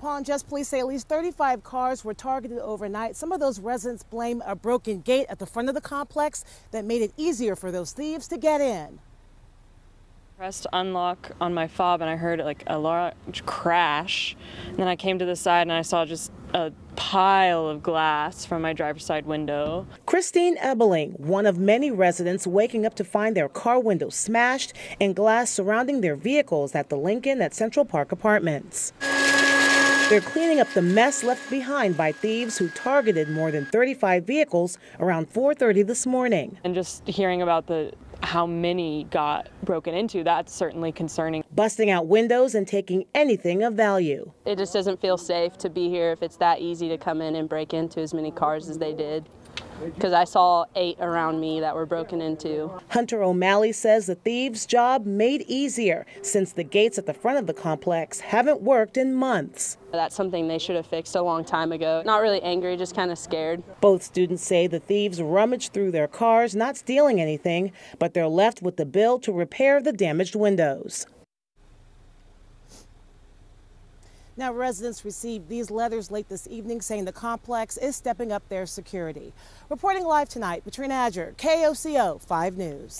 Palm Just police say at least 35 cars were targeted overnight. Some of those residents blame a broken gate at the front of the complex that made it easier for those thieves to get in. Pressed unlock on my fob and I heard like a large crash. And then I came to the side and I saw just a pile of glass from my driver's side window. Christine Ebeling, one of many residents waking up to find their car windows smashed and glass surrounding their vehicles at the Lincoln at Central Park Apartments. They're cleaning up the mess left behind by thieves who targeted more than 35 vehicles around 4:30 this morning. And just hearing about the how many got broken into, that's certainly concerning. Busting out windows and taking anything of value. It just doesn't feel safe to be here if it's that easy to come in and break into as many cars as they did because I saw eight around me that were broken into. Hunter O'Malley says the thieves' job made easier since the gates at the front of the complex haven't worked in months. That's something they should have fixed a long time ago. Not really angry, just kind of scared. Both students say the thieves rummaged through their cars, not stealing anything, but they're left with the bill to repair the damaged windows. Now, residents received these letters late this evening saying the complex is stepping up their security. Reporting live tonight, Katrina Adger, KOCO 5 News.